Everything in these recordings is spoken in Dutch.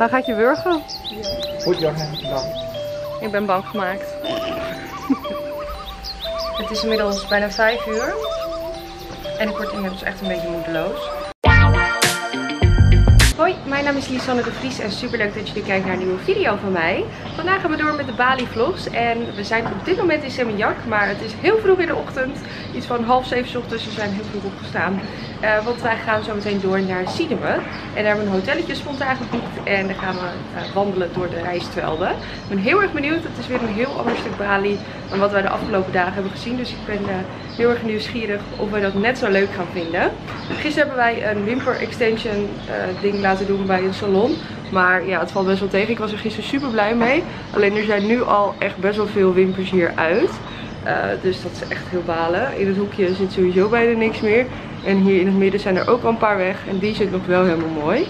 Waar gaat je wurgen? Hand down. Ik ben bang gemaakt. het is inmiddels bijna 5 uur. En ik word inmiddels echt een beetje moedeloos. Hoi, mijn naam is Lisanne de Vries en super leuk dat jullie kijken naar een nieuwe video van mij. Vandaag gaan we door met de Bali vlogs en we zijn op dit moment in Seminyak, maar het is heel vroeg in de ochtend. Iets van half zeven ochtends, we zijn heel vroeg opgestaan. Uh, want wij gaan zo meteen door naar Siedeme. En daar hebben we een hotelletje spontaan geboekt en dan gaan we uh, wandelen door de rijstvelden. Ik ben heel erg benieuwd, het is weer een heel ander stuk Bali dan wat wij de afgelopen dagen hebben gezien. Dus ik ben uh, heel erg nieuwsgierig of wij dat net zo leuk gaan vinden. Gisteren hebben wij een wimper extension ding laten doen bij een salon. Maar ja, het valt best wel tegen. Ik was er gisteren super blij mee. Alleen er zijn nu al echt best wel veel wimpers hier uit. Uh, dus dat is echt heel balen. In het hoekje zit sowieso bijna niks meer. En hier in het midden zijn er ook al een paar weg. En die zit nog wel helemaal mooi.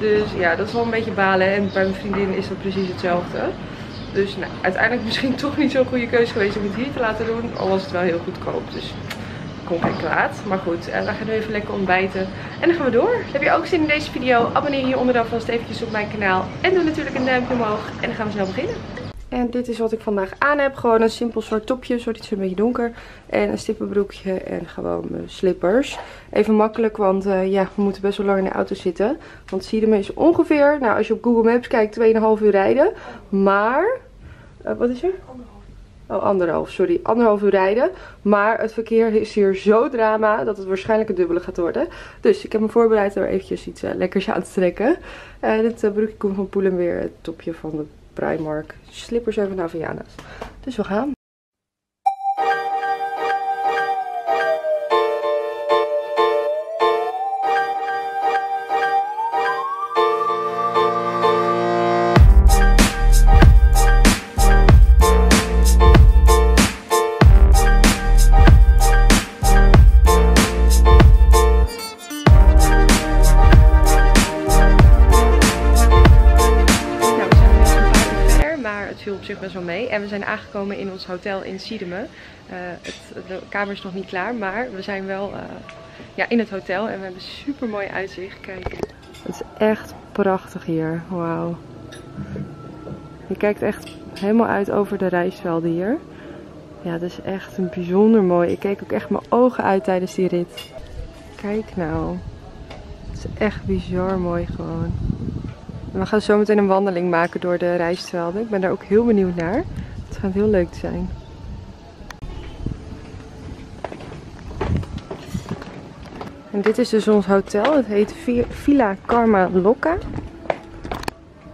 Dus ja, dat is wel een beetje balen. En bij mijn vriendin is dat precies hetzelfde. Dus nou, uiteindelijk misschien toch niet zo'n goede keuze geweest om het hier te laten doen. Al was het wel heel goedkoop. Dus kon geen kwaad. Maar goed, uh, we gaan nu even lekker ontbijten. En dan gaan we door. Heb je ook zin in deze video? Abonneer hieronder dan vast eventjes op mijn kanaal. En doe natuurlijk een duimpje omhoog. En dan gaan we snel beginnen. En dit is wat ik vandaag aan heb. Gewoon een simpel zwart topje. Zo iets een beetje donker. En een stippenbroekje. En gewoon mijn slippers. Even makkelijk. Want uh, ja, we moeten best wel lang in de auto zitten. Want Siedem is ongeveer, nou als je op Google Maps kijkt, 2,5 uur rijden. Maar, uh, wat is er? Oh, anderhalf, sorry. Anderhalf uur rijden. Maar het verkeer is hier zo drama dat het waarschijnlijk het dubbele gaat worden. Dus ik heb me voorbereid door eventjes iets uh, lekkers aan te trekken. En het broekje komt van Poelen weer. Het topje van de Primark. Slippers en van Aviana's. Dus we gaan. Aangekomen in ons hotel in Siedeme. Uh, het, de kamer is nog niet klaar, maar we zijn wel uh, ja, in het hotel. En we hebben super mooi uitzicht. Kijk. Het is echt prachtig hier. Wauw. Je kijkt echt helemaal uit over de rijstvelden hier. Ja, dat is echt een bijzonder mooi. Ik keek ook echt mijn ogen uit tijdens die rit. Kijk nou. Het is echt bizar mooi gewoon. We gaan zo meteen een wandeling maken door de rijstvelden. Ik ben daar ook heel benieuwd naar. Het gaat heel leuk zijn. En dit is dus ons hotel. Het heet Villa Karma Lokka.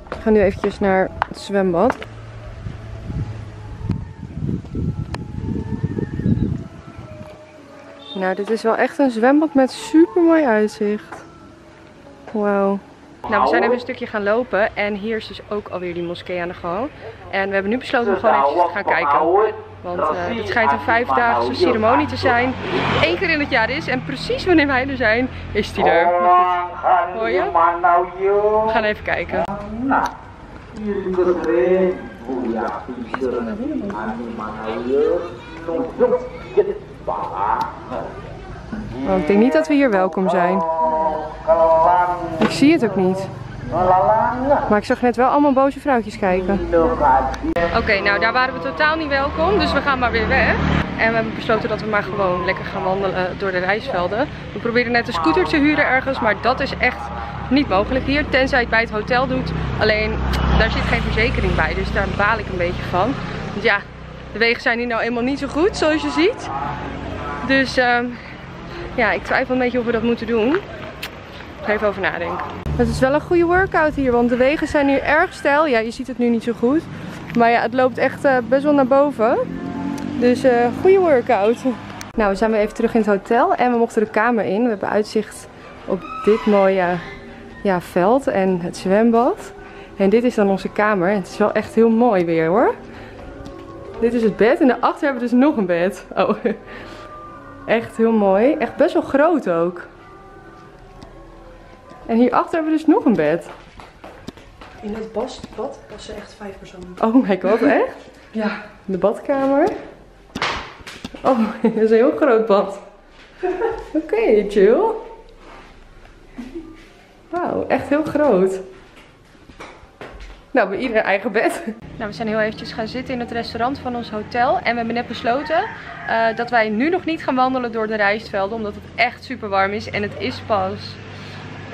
We gaan nu eventjes naar het zwembad. Nou, dit is wel echt een zwembad met super mooi uitzicht. Wauw. Nou, we zijn even een stukje gaan lopen en hier is dus ook alweer die moskee aan de gang. En we hebben nu besloten om gewoon even te gaan kijken. Want uh, het schijnt een vijfdaagse ceremonie te zijn. Die één keer in het jaar is. En precies wanneer wij er zijn, is die er. Hoor je? We gaan even kijken. Oh, ik denk niet dat we hier welkom zijn. Ik zie het ook niet. Maar ik zag net wel allemaal boze vrouwtjes kijken. Oké, nou daar waren we totaal niet welkom. Dus we gaan maar weer weg. En we hebben besloten dat we maar gewoon lekker gaan wandelen door de reisvelden. We proberen net een scooter te huren ergens. Maar dat is echt niet mogelijk hier. Tenzij het bij het hotel doet. Alleen daar zit geen verzekering bij. Dus daar baal ik een beetje van. Want ja, de wegen zijn hier nou eenmaal niet zo goed zoals je ziet. Dus um, ja, ik twijfel een beetje of we dat moeten doen. Even over nadenken. Het is wel een goede workout hier, want de wegen zijn hier erg steil. Ja, je ziet het nu niet zo goed. Maar ja, het loopt echt uh, best wel naar boven. Dus uh, goede workout. Nou, we zijn weer even terug in het hotel en we mochten de kamer in. We hebben uitzicht op dit mooie ja, veld en het zwembad. En dit is dan onze kamer. Het is wel echt heel mooi weer hoor. Dit is het bed en daarachter hebben we dus nog een bed. Oh, echt heel mooi. Echt best wel groot ook. En hierachter hebben we dus nog een bed. In het bad, bad passen echt vijf personen. Oh my god, echt? ja. De badkamer. Oh, dat is een heel groot bad. Oké, okay, chill. Wauw, echt heel groot. Nou, bij iedereen eigen bed. Nou, we zijn heel eventjes gaan zitten in het restaurant van ons hotel. En we hebben net besloten uh, dat wij nu nog niet gaan wandelen door de rijstvelden. Omdat het echt super warm is. En het is pas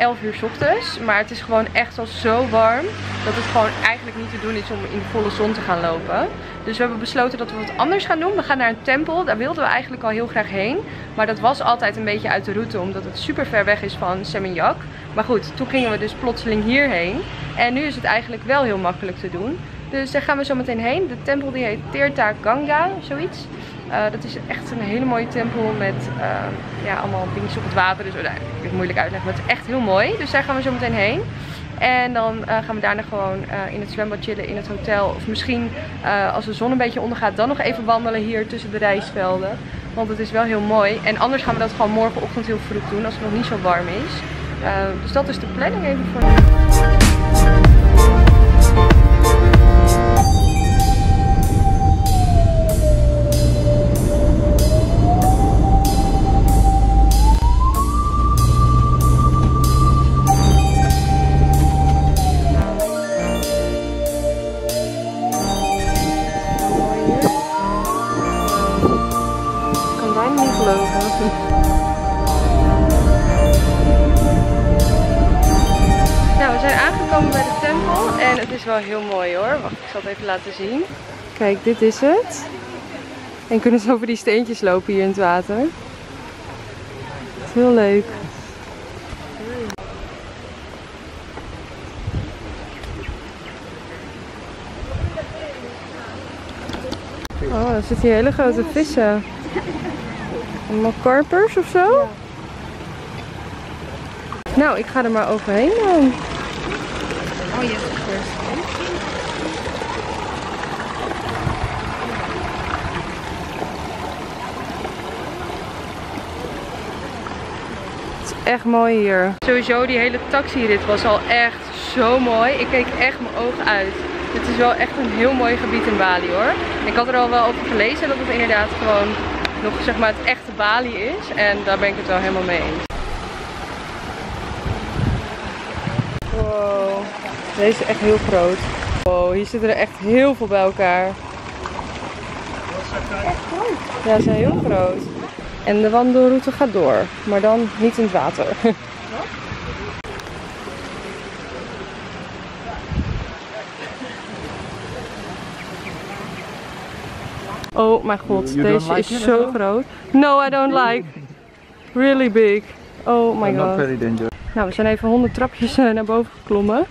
11 uur s ochtends. Maar het is gewoon echt al zo warm dat het gewoon eigenlijk niet te doen is om in de volle zon te gaan lopen. Dus we hebben besloten dat we wat anders gaan doen. We gaan naar een tempel. Daar wilden we eigenlijk al heel graag heen. Maar dat was altijd een beetje uit de route omdat het super ver weg is van Seminyak. Maar goed, toen gingen we dus plotseling hierheen. En nu is het eigenlijk wel heel makkelijk te doen. Dus daar gaan we zo meteen heen. De tempel die heet Tirtha Ganga, zoiets. Uh, dat is echt een hele mooie tempel met uh, ja, allemaal dingetjes op het water. Dus uh, ik het moeilijk uitleggen, maar het is echt heel mooi. Dus daar gaan we zo meteen heen. En dan gaan we daarna gewoon in het zwembad chillen in het hotel. Of misschien als de zon een beetje ondergaat, dan nog even wandelen hier tussen de rijstvelden. Want het is wel heel mooi. En anders gaan we dat gewoon morgenochtend heel vroeg doen als het nog niet zo warm is. dus dat is de planning even voor nu. Is wel heel mooi hoor. Wacht, ik zal het even laten zien. Kijk, dit is het. En kunnen ze over die steentjes lopen hier in het water. Het is heel leuk. Oh, er zitten hier hele grote vissen. Allemaal karpers of zo? Nou, ik ga er maar overheen dan. Oh, je echt mooi hier. Sowieso die hele taxirit was al echt zo mooi. Ik keek echt mijn ogen uit. Het is wel echt een heel mooi gebied in Bali hoor. Ik had er al wel over gelezen dat het inderdaad gewoon nog zeg maar het echte Bali is. En daar ben ik het wel helemaal mee eens. Wow, deze is echt heel groot. Wow, hier zitten er echt heel veel bij elkaar. Echt groot? Ja, ze zijn heel groot. En de wandelroute gaat door, maar dan niet in het water. Oh mijn god, deze is zo groot. No, I don't like. Really big. Oh my god. Nou, we zijn even 100 trapjes eh, naar boven geklommen.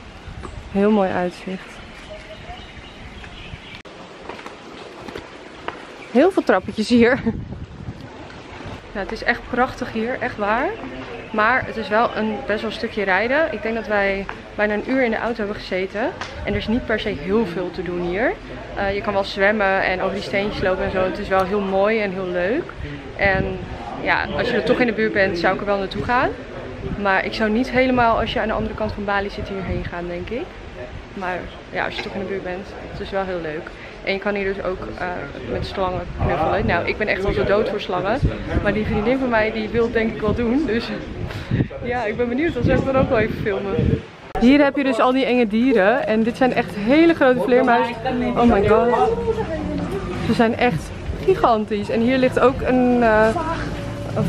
Heel mooi uitzicht. Heel veel trappetjes hier. Het is echt prachtig hier, echt waar. Maar het is wel een best wel een stukje rijden. Ik denk dat wij bijna een uur in de auto hebben gezeten. En er is niet per se heel veel te doen hier. Uh, je kan wel zwemmen en over die steentjes lopen en zo. Het is wel heel mooi en heel leuk. En ja, als je er toch in de buurt bent, zou ik er wel naartoe gaan. Maar ik zou niet helemaal, als je aan de andere kant van Bali zit, hierheen gaan, denk ik. Maar ja, als je toch in de buurt bent, het is wel heel leuk. En je kan hier dus ook uh, met slangen knuffelen. Nou, ik ben echt al zo dood voor slangen. Maar die vriendin van mij, die wil denk ik wel doen. Dus ja, ik ben benieuwd. Dan zou ik dan ook wel even filmen. Hier heb je dus al die enge dieren. En dit zijn echt hele grote vleermuizen. Oh my god. Ze zijn echt gigantisch. En hier ligt ook een, uh,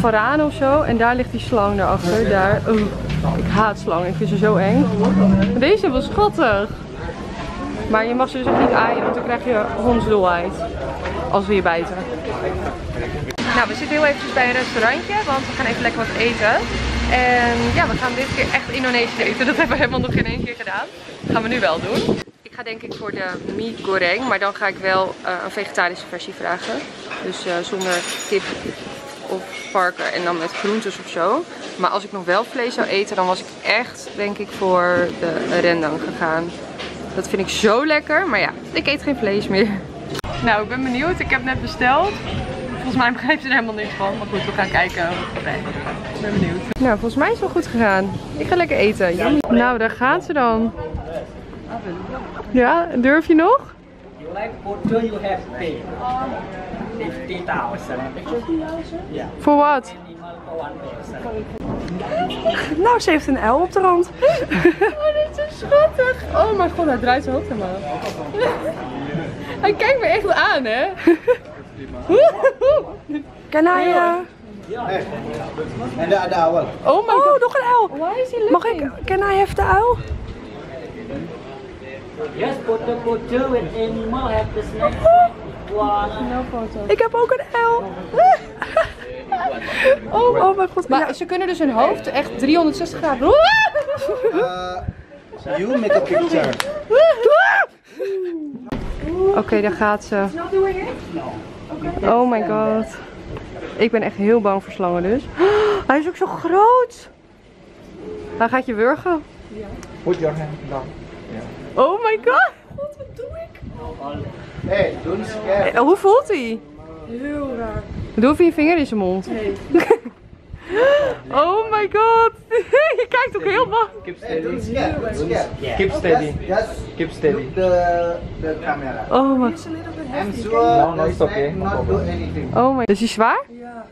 een of zo. En daar ligt die slang daarachter. Daar. Ik haat slangen. Ik vind ze zo eng. Deze was schattig. Maar je mag ze dus ook niet aaien, want dan krijg je hondsdolheid. Als we je bijten. Nou, we zitten heel eventjes bij een restaurantje, want we gaan even lekker wat eten. En ja, we gaan dit keer echt Indonesisch eten. Dat hebben we helemaal nog geen één keer gedaan. Dat gaan we nu wel doen. Ik ga denk ik voor de mie goreng, maar dan ga ik wel uh, een vegetarische versie vragen. Dus uh, zonder kip of varken en dan met groentes of zo. Maar als ik nog wel vlees zou eten, dan was ik echt denk ik voor de rendang gegaan. Dat vind ik zo lekker. Maar ja, ik eet geen vlees meer. Nou, ik ben benieuwd. Ik heb net besteld. Volgens mij begrijpt ze er helemaal niks van. Maar goed, we gaan kijken wat het Ik ben benieuwd. Nou, volgens mij is het wel goed gegaan. Ik ga lekker eten. Nou, daar gaat ze dan. Ja, durf je nog? Voor wat? Nou, ze heeft een L op de rand. Oh, dit is zo schattig. Oh mijn god, hij draait zijn hoofd helemaal. Hij kijkt me echt aan, hè? Kan hij... eh, En de ada awal. Oh my Oh, god. nog een L. Why is he Mag looking? ik... Can I have the L? Yes, photo photo with animal have the snake. Photo. Ik heb ook een L. Oh, Oh mijn god. Maar Ja. ze kunnen dus hun hoofd echt 360 graden. Uh, you make a picture. Oké, daar gaat ze. Oh my god. Ik ben echt heel bang voor slangen dus. Hij is ook zo groot. Hij gaat je wurgen. Put your hand down. Oh my god. Hey, don't scare. Eh, Hoe voelt hij? Heel raar. Doe even je vinger in zijn mond. Nee. Oh my god. je kijkt ook heel bang. Keep steady. Scare. Keep steady. Keep steady. look the the camera. Oh my, I'm heavy. sure No, no, the it's okay. snake No not do problem. anything. oh my. Is hij zwaar? Ja.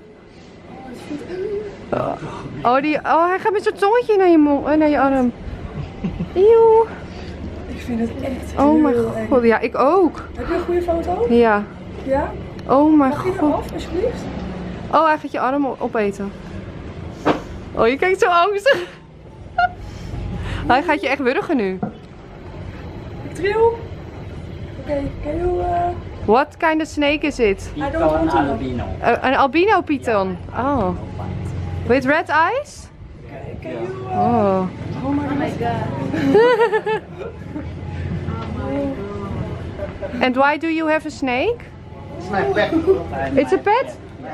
Oh, die, oh hij gaat met zijn tongetje naar je, mond, eh, naar je arm. Eeuw. Ik vind het echt Oh mijn eng. god. Ja, ik ook. Heb je een goede foto? Ja. Ja? Oh mijn Mag je god. eraf, alsjeblieft? Oh, hij gaat je arm op- opeten. Oh, je kijkt zo angstig. Hij gaat je echt wurgen nu. Ik tril. Oké, can you... uh, What kind of snake is it? I don't Python want to know. albino. Uh, Een albino python. Oh. With red eyes? Can you... uh, Oh. Oh my god. And why do you have a snake? It's my pet. It's a pet? My.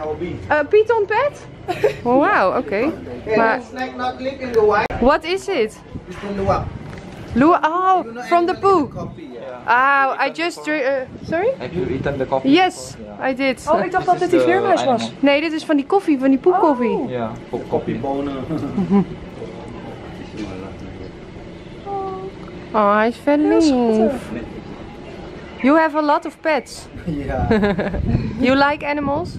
A python pet? Oh, wow, Maar- white. What is it? It's the luwak. Lua oh, from the poo. Ah, I just drink. Uh, sorry? Have you eaten the coffee? Yes. I did. Oh, ik dacht dat dit die vleermuis was. Nee, dit is van die koffie, van die poepkoffie. Yeah, for Oh, hij is vet lief. You have a lot of pets. Yeah. You like animals?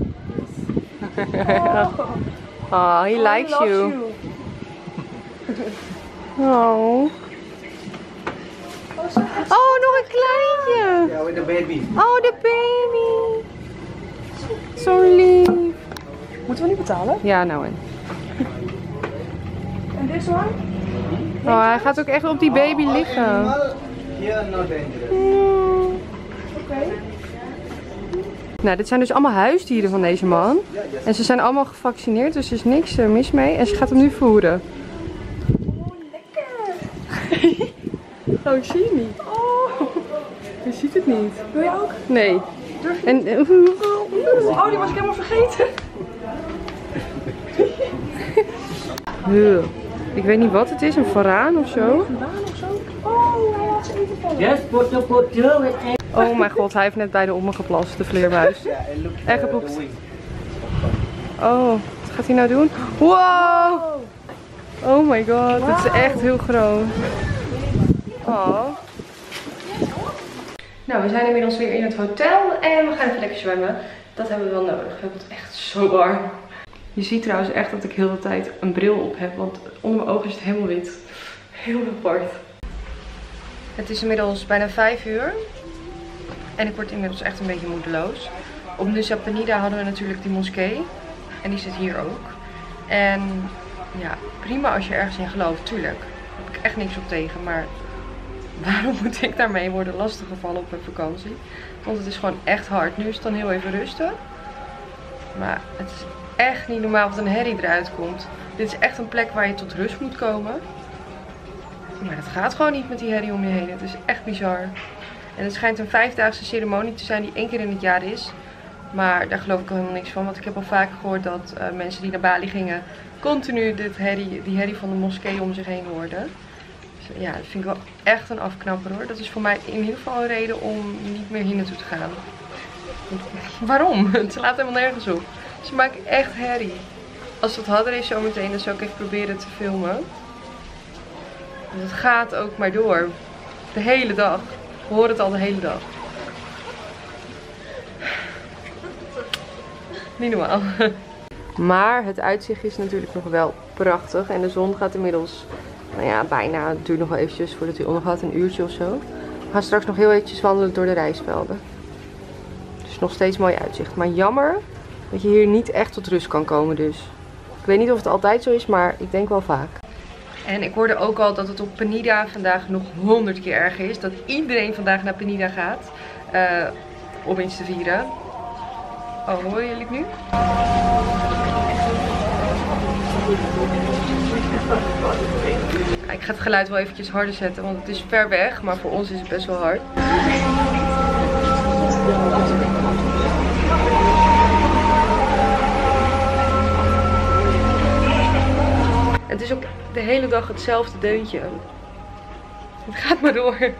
Oh, he likes loves you. Oh. Oh, nog een kleintje. with the baby. Oh, de baby. Zo lief. Moeten we niet betalen? Ja, nou en. En this one? Oh, hij gaat ook echt op die baby liggen. Dangerous. Oké. Nou, dit zijn dus allemaal huisdieren van deze man. En ze zijn allemaal gevaccineerd, dus er is niks eh, mis mee. En ze gaat hem nu voeren. Oh, ik zie het niet. Oh, je ziet het niet. Wil je ook? Nee. En, eh, Oh, die was ik helemaal vergeten. Ik weet niet wat het is, een varaan of zo. Baan of zo? Oh. Oh mijn god, hij heeft net bijna op me geplast, de vleermuis. En the, gepoept. Oh, wat gaat hij nou doen? Wow! Oh my god, het is echt heel groot. Oh. Nou, we zijn inmiddels weer in het hotel en we gaan even lekker zwemmen. Dat hebben we wel nodig. We hebben het echt zo warm. Je ziet trouwens echt dat ik heel de tijd een bril op heb, want onder mijn ogen is het helemaal wit. Heel apart. Het is inmiddels bijna 5 uur. En ik word inmiddels echt een beetje moedeloos. Op Nusa Penida hadden we natuurlijk die moskee. En die zit hier ook. En ja, prima als je ergens in gelooft, tuurlijk. Daar heb ik echt niks op tegen. Maar waarom moet ik daarmee worden lastiggevallen op mijn vakantie? Want het is gewoon echt hard. Nu is het dan heel even rustig. Maar het is echt niet normaal wat een herrie eruit komt. Dit is echt een plek waar je tot rust moet komen. Maar het gaat gewoon niet met die herrie om je heen. Het is echt bizar. En het schijnt een vijfdaagse ceremonie te zijn die één keer in het jaar is. Maar daar geloof ik al helemaal niks van. Want ik heb al vaker gehoord dat eh, mensen die naar Bali gingen continu dit herrie, die herrie van de moskee om zich heen hoorden. Dus ja, dat vind ik wel echt een afknapper hoor. Dat is voor mij in ieder geval een reden om niet meer hier naartoe te gaan. Waarom? Het slaat helemaal nergens op. Ze maken echt herrie. Als we het hadden is zometeen, dan zou ik even proberen te filmen. Want het gaat ook maar door. De hele dag. We horen het al de hele dag. Niet normaal. Maar het uitzicht is natuurlijk nog wel prachtig. En de zon gaat inmiddels, nou ja, bijna, het duurt nog wel eventjes voordat hij ondergaat, een uurtje of zo. We gaan straks nog heel eventjes wandelen door de rijstvelden. Dus nog steeds mooi uitzicht. Maar jammer dat je hier niet echt tot rust kan komen dus. Ik weet niet of het altijd zo is, maar ik denk wel vaak. En ik hoorde ook al dat het op Penida vandaag nog honderd keer erger is. Dat iedereen vandaag naar Penida gaat. eh, om iets te vieren. Oh, horen jullie het nu? Ik ga het geluid wel eventjes harder zetten, want het is ver weg. Maar voor ons is het best wel hard. Is ook de hele dag hetzelfde deuntje. Het gaat maar door.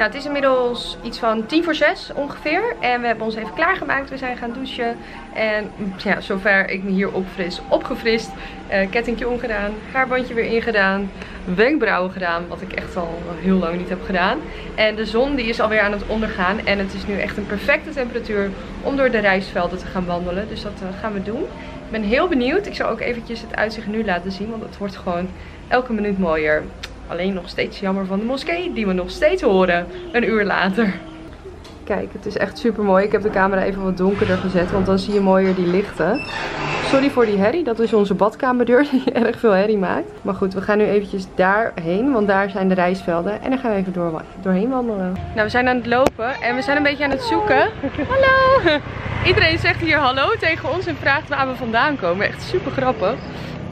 Nou, het is inmiddels iets van tien voor zes ongeveer. En we hebben ons even klaargemaakt. We zijn gaan douchen. En ja, zover ik me hier opfris, opgefrist. Eh kettingje omgedaan. Haarbandje weer ingedaan. Wenkbrauwen gedaan. Wat ik echt al heel lang niet heb gedaan. En de zon die is alweer aan het ondergaan. En het is nu echt een perfecte temperatuur om door de rijstvelden te gaan wandelen. Dus dat eh, gaan we doen. Ik ben heel benieuwd. Ik zal ook eventjes het uitzicht nu laten zien. Want het wordt gewoon elke minuut mooier. Alleen nog steeds jammer van de moskee die we nog steeds horen. Een uur later. Kijk, het is echt super mooi. Ik heb de camera even wat donkerder gezet. Want dan zie je mooier die lichten. Sorry voor die herrie. Dat is onze badkamerdeur die erg veel herrie maakt. Maar goed, we gaan nu eventjes daarheen. Want daar zijn de rijstvelden. En dan gaan we even door, doorheen wandelen. Nou, we zijn aan het lopen. En we zijn een beetje aan het zoeken. Hallo! Iedereen zegt hier hallo tegen ons en vraagt waar we vandaan komen. Echt super grappig.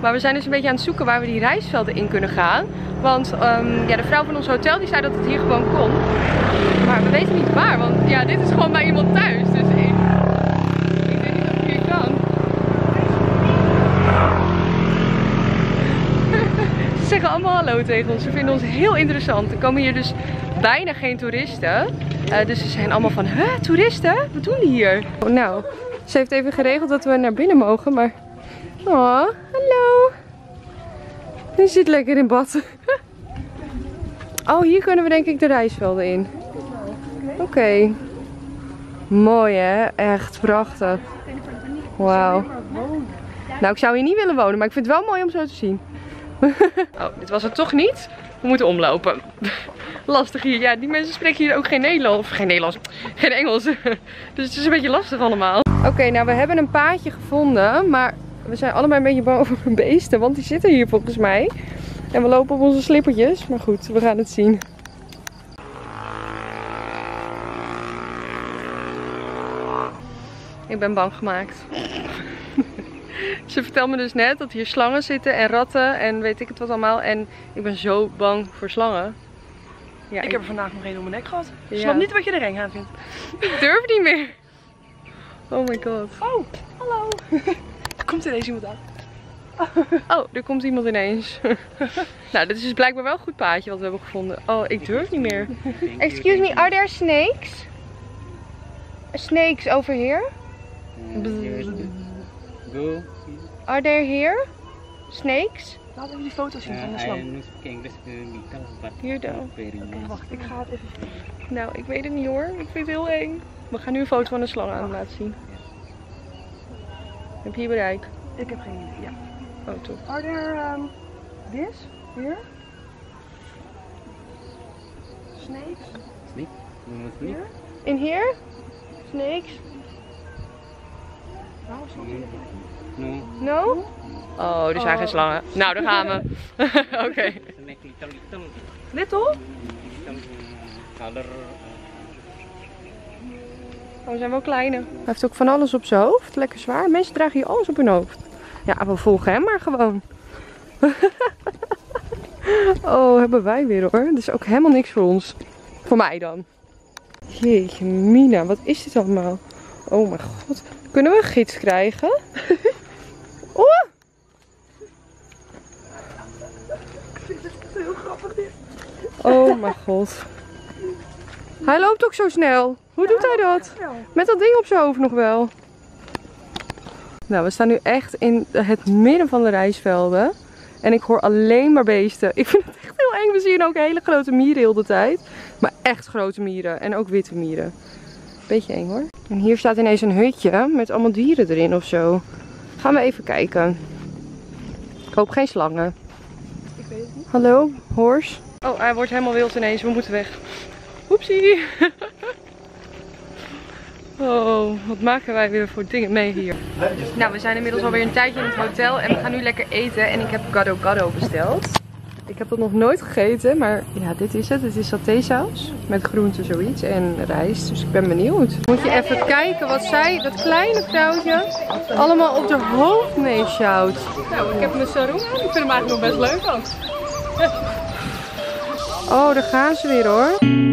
Maar we zijn dus een beetje aan het zoeken waar we die reisvelden in kunnen gaan. Want ehm, ja, de vrouw van ons hotel die zei dat het hier gewoon kon. Maar we weten niet waar. Want ja, dit is gewoon bij iemand thuis. Dus ik, ik weet niet of het hier kan. Ze zeggen allemaal hallo tegen ons. Ze vinden ons heel interessant. Er komen hier dus bijna geen toeristen. Eh, dus ze zijn allemaal van, huh, toeristen? Wat doen die hier? Nou, ze heeft even geregeld dat we naar binnen mogen, maar... Oh. Die zit lekker in bad. Oh, hier kunnen we denk ik de reisvelden in. Oké. Mooi hè? Echt prachtig. Wauw. Nou, ik zou hier niet willen wonen, maar ik vind het wel mooi om zo te zien. Oh, dit was het toch niet? We moeten omlopen. Lastig hier. Ja, die mensen spreken hier ook geen Nederlands. Of geen Nederlands. Geen Engels. Dus het is een beetje lastig allemaal. Oké, nou we hebben een paadje gevonden. Maar we zijn allebei een beetje bang voor beesten. Want die zitten hier volgens mij. En we lopen op onze slippertjes. Maar goed, we gaan het zien. Ik ben bang gemaakt. Ze vertelde me dus net dat hier slangen zitten en ratten en weet ik het wat allemaal. En ik ben zo bang voor slangen. Ja, Ik heb er vandaag nog één om mijn nek gehad. Ik Ja. snap niet wat je er eng aan vindt. ik durf niet meer. Oh my god. Oh, hallo. er komt ineens iemand aan. Oh, er komt iemand ineens. nou, dit is dus blijkbaar wel een goed paadje wat we hebben gevonden. Oh, ik durf niet meer. Excuse me, are there snakes? Snakes over here? Go. Are there here? Snakes? Laat even die foto zien van de slang. Hier dan. wacht. Ik ga het even... Nou, ik weet het niet hoor. Ik vind het heel eng. We gaan nu een foto van een slang aan laten zien. Heb je hier bereik? Ik heb geen idee. Ja. Oh, top. Are there um, this? Here? Snakes? You must sleep? In here? Snakes? Nou, No. No? Oh, er zijn geen slangen. Nou, daar gaan we. Oké. Snake little, little, Oh, we zijn wel kleine. Hij heeft ook van alles op zijn hoofd. Lekker zwaar. Mensen dragen hier alles op hun hoofd. Ja, we volgen hem maar gewoon. oh, hebben wij weer hoor. Is ook helemaal niks voor ons. Voor mij dan. Jeetje, Mina, wat is dit allemaal? Oh mijn god. Kunnen we een gids krijgen? oh! Oh mijn god. Hij loopt ook zo snel. Hoe doet hij dat? Met dat ding op zijn hoofd nog wel. Nou, we staan nu echt in het midden van de rijstvelden. En ik hoor alleen maar beesten. Ik vind het echt heel eng. We zien ook hele grote mieren heel de tijd. Maar echt grote mieren. En ook witte mieren. Beetje eng hoor. En hier staat ineens een hutje met allemaal dieren erin of zo. Gaan we even kijken. hoop geen slangen. Hallo, horse. Oh, hij wordt helemaal wild ineens. We moeten weg. Oepsie. Oh, wat maken wij weer voor dingen mee hier. Nou, we zijn inmiddels alweer een tijdje in het hotel en we gaan nu lekker eten. En ik heb gado gado besteld. Ik heb dat nog nooit gegeten, maar ja, dit is het. Het is satésaus met groenten zoiets en rijst. Dus ik ben benieuwd. Moet je even kijken wat zij, dat kleine vrouwtje, allemaal op de hoofd meesjouwt. Nou, ik heb mijn sarong aan. Ik vind hem eigenlijk nog best leuk ook. Oh, daar gaan ze weer hoor.